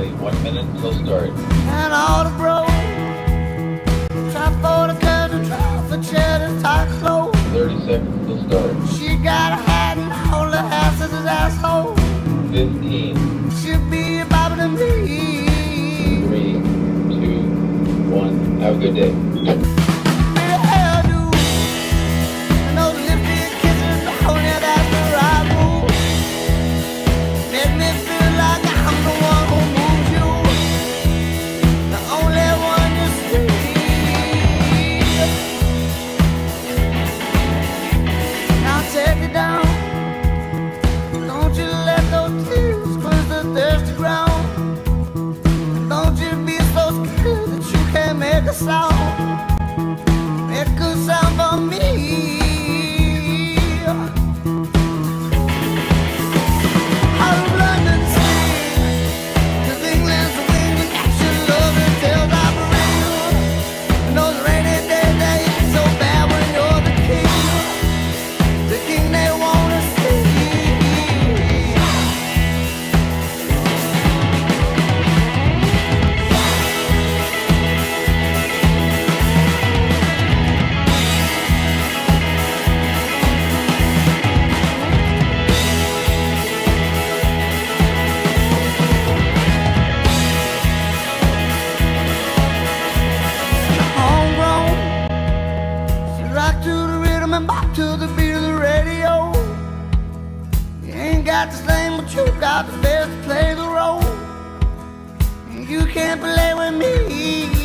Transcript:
exactly one minute go start. And all the bros try for the cousin, try for cheddar, 30 seconds till start. She got a hat and all the asses is asshole. 15. Should be about to me. 3, 2, 1. Have a good day. the sound. got the same, but you got the best to play the role. You can't play with me.